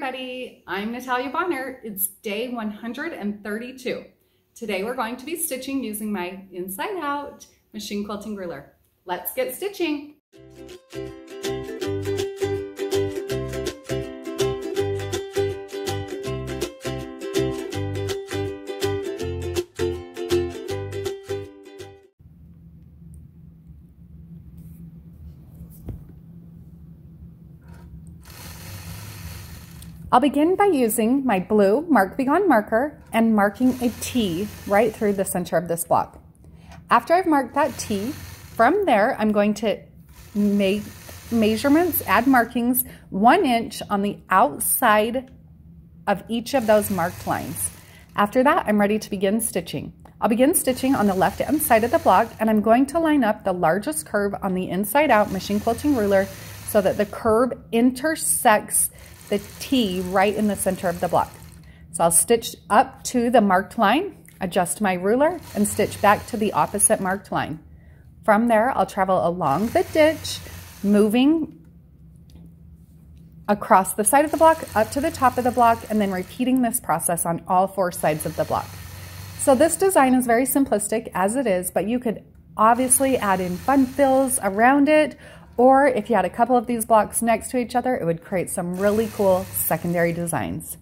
everybody. I'm Natalia Bonner. It's day 132. Today we're going to be stitching using my Inside Out machine quilting ruler. Let's get stitching. I'll begin by using my blue Mark B Gone marker and marking a T right through the center of this block. After I've marked that T, from there I'm going to make measurements, add markings one inch on the outside of each of those marked lines. After that, I'm ready to begin stitching. I'll begin stitching on the left hand side of the block and I'm going to line up the largest curve on the inside out machine quilting ruler so that the curve intersects the T right in the center of the block. So I'll stitch up to the marked line, adjust my ruler, and stitch back to the opposite marked line. From there, I'll travel along the ditch, moving across the side of the block, up to the top of the block, and then repeating this process on all four sides of the block. So this design is very simplistic as it is, but you could obviously add in fun fills around it or if you had a couple of these blocks next to each other, it would create some really cool secondary designs.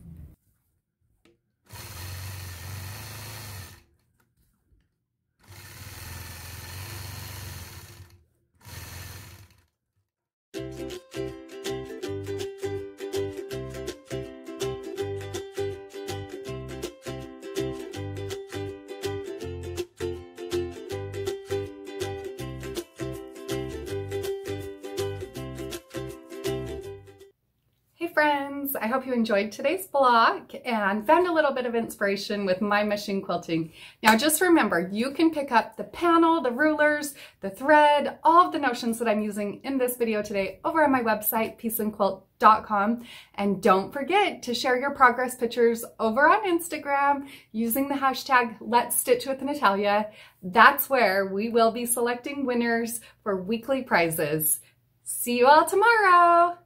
Friends. I hope you enjoyed today's blog and found a little bit of inspiration with my machine quilting. Now just remember, you can pick up the panel, the rulers, the thread, all of the notions that I'm using in this video today over on my website, pieceandquilt.com. And don't forget to share your progress pictures over on Instagram using the hashtag Let's Stitch with Natalia. That's where we will be selecting winners for weekly prizes. See you all tomorrow.